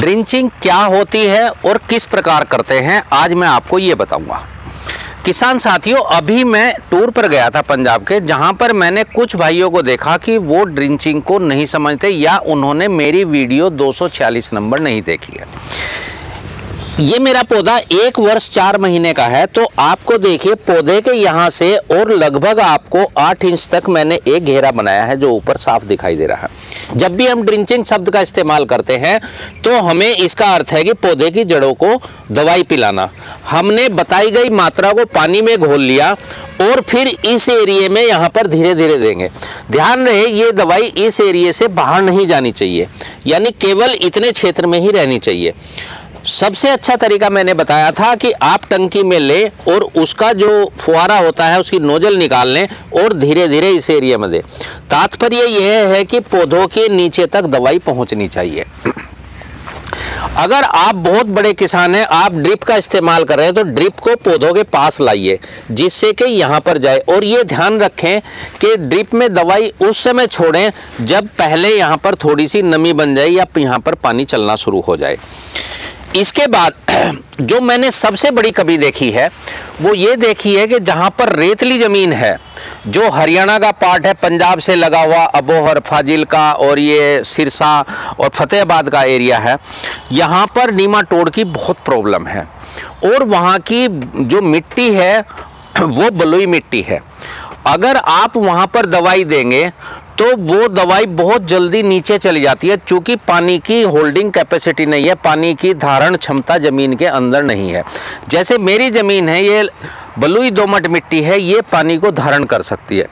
Drenching क्या होती है और किस प्रकार करते हैं, आज मैं आपको ये बताऊँगा। किसान साथियों, अभी मैं टूर पर गया था पंजाब के, जहाँ पर मैंने कुछ भाइयों को देखा कि वो ड्रिंचिंग को नहीं समझते या उन्होंने मेरी वीडियो 246 नंबर नहीं देखी है। ये मेरा पौधा एक वर्ष चार महीने का है तो आपको देखिए, पौधे के यहाँ से और लगभग आपको आठ इंच तक मैंने एक घेरा बनाया है जो ऊपर साफ़ दिखाई दे रहा है। जब भी हम ड्रिंचिंग शब्द का इस्तेमाल करते हैं तो हमें इसका अर्थ है कि पौधे की जड़ों को दवाई पिलाना। हमने बताई गई मात्रा को पानी में घोल लिया और फिर इस एरिए में यहाँ पर धीरे धीरे देंगे। ध्यान रहे, ये दवाई इस एरिए से बाहर नहीं जानी चाहिए, यानी केवल इतने क्षेत्र में ही रहनी चाहिए। सबसे अच्छा तरीका मैंने बताया था कि आप टंकी में ले और उसका जो फुहारा होता है, उसकी नोजल निकाल लें और धीरे धीरे इस एरिया में दें। तात्पर्य यह है कि पौधों के नीचे तक दवाई पहुंचनी चाहिए। अगर आप बहुत बड़े किसान हैं, आप ड्रिप का इस्तेमाल कर रहे हैं तो ड्रिप को पौधों के पास लाइए, जिससे कि यहाँ पर जाए। और ये ध्यान रखें कि ड्रिप में दवाई उस समय छोड़ें जब पहले यहाँ पर थोड़ी सी नमी बन जाए या यहाँ पर पानी चलना शुरू हो जाए। इसके बाद, जो मैंने सबसे बड़ी कमी देखी है, वो ये देखी है कि जहाँ पर रेतली ज़मीन है, जो हरियाणा का पार्ट है, पंजाब से लगा हुआ अबोहर, फाजिल का और ये सिरसा और फतेहाबाद का एरिया है, यहाँ पर नीमा टोड़ की बहुत प्रॉब्लम है। और वहाँ की जो मिट्टी है, वो बलुई मिट्टी है। अगर आप वहाँ पर दवाई देंगे तो वो दवाई बहुत जल्दी नीचे चली जाती है क्योंकि पानी की होल्डिंग कैपेसिटी नहीं है, पानी की धारण क्षमता ज़मीन के अंदर नहीं है। जैसे मेरी ज़मीन है, ये बलुई दोमट मिट्टी है, ये पानी को धारण कर सकती है।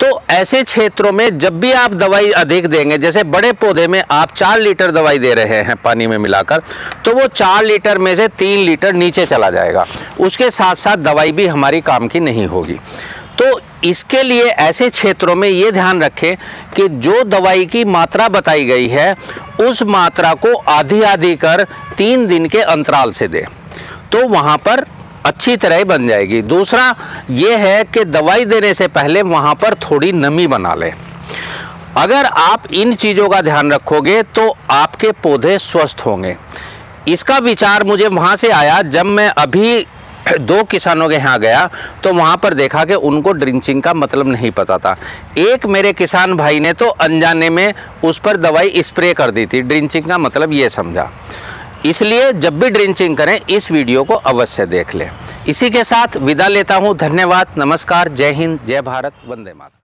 तो ऐसे क्षेत्रों में जब भी आप दवाई अधिक देंगे, जैसे बड़े पौधे में आप चार लीटर दवाई दे रहे हैं पानी में मिलाकर तो वो चार लीटर में से तीन लीटर नीचे चला जाएगा। उसके साथ साथ दवाई भी हमारी काम की नहीं होगी। तो इसके लिए ऐसे क्षेत्रों में ये ध्यान रखें कि जो दवाई की मात्रा बताई गई है, उस मात्रा को आधी आधी कर तीन दिन के अंतराल से दें। तो वहाँ पर अच्छी तरह बन जाएगी। दूसरा ये है कि दवाई देने से पहले वहाँ पर थोड़ी नमी बना लें। अगर आप इन चीज़ों का ध्यान रखोगे तो आपके पौधे स्वस्थ होंगे। इसका विचार मुझे वहाँ से आया जब मैं अभी दो किसानों के यहाँ गया तो वहाँ पर देखा कि उनको ड्रिंचिंग का मतलब नहीं पता था। एक मेरे किसान भाई ने तो अनजाने में उस पर दवाई स्प्रे कर दी थी। ड्रिंचिंग का मतलब ये समझा। इसलिए जब भी ड्रिंचिंग करें, इस वीडियो को अवश्य देख लें। इसी के साथ विदा लेता हूँ। धन्यवाद। नमस्कार। जय हिंद। जय भारत। वंदे मातरम।